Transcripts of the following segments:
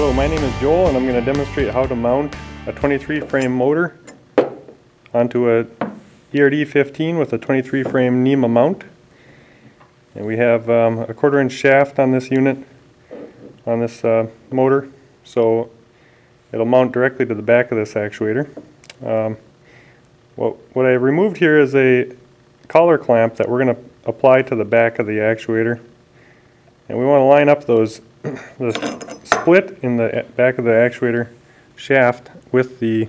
Hello, my name is Joel and I'm going to demonstrate how to mount a 23 frame motor onto a ERD 15 with a 23 frame NEMA mount. And we have um, a quarter inch shaft on this unit, on this uh, motor, so it'll mount directly to the back of this actuator. Um, what, what I removed here is a collar clamp that we're going to apply to the back of the actuator. And we want to line up those the split in the back of the actuator shaft with the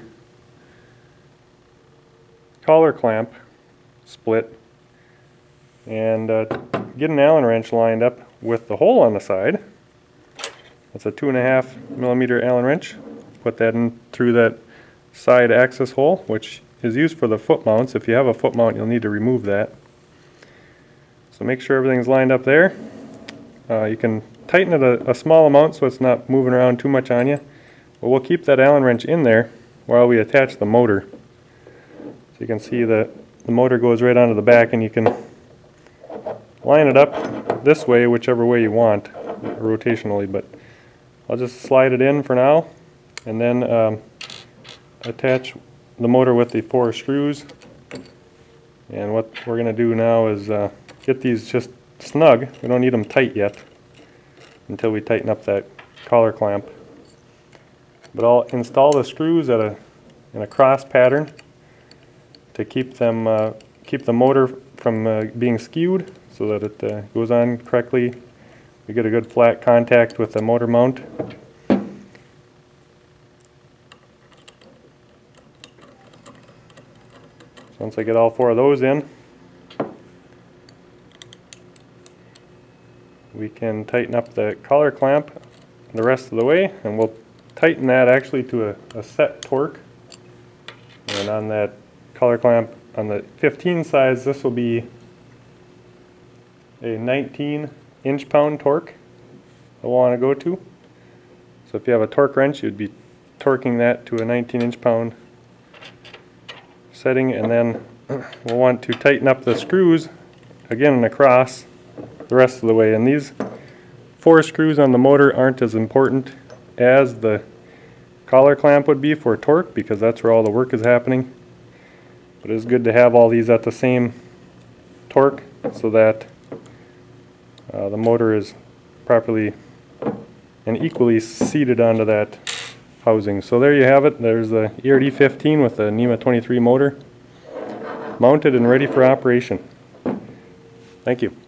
collar clamp split and uh, get an Allen wrench lined up with the hole on the side. That's a two and a half millimeter Allen wrench. Put that in through that side access hole, which is used for the foot mounts. If you have a foot mount, you'll need to remove that. So make sure everything's lined up there. Uh, you can tighten it a, a, small amount so it's not moving around too much on you. But we'll keep that Allen wrench in there while we attach the motor. So you can see that the motor goes right onto the back and you can line it up this way, whichever way you want, rotationally. But I'll just slide it in for now and then um, attach the motor with the four screws. And what we're going to do now is uh, get these just snug. We don't need them tight yet until we tighten up that collar clamp. But I'll install the screws at a in a cross pattern to keep them uh, keep the motor from uh, being skewed so that it uh, goes on correctly. We get a good flat contact with the motor mount. Once I get all four of those in, we can tighten up the collar clamp the rest of the way and we'll tighten that actually to a, a set torque. And on that collar clamp on the 15 size this will be a 19 inch pound torque I want to go to. So if you have a torque wrench you'd be torquing that to a 19 inch pound setting and then we'll want to tighten up the screws again in a cross the rest of the way. And these four screws on the motor aren't as important as the collar clamp would be for torque because that's where all the work is happening. But it's good to have all these at the same torque so that uh, the motor is properly and equally seated onto that housing. So there you have it. There's the ERD 15 with the NEMA 23 motor mounted and ready for operation. Thank you.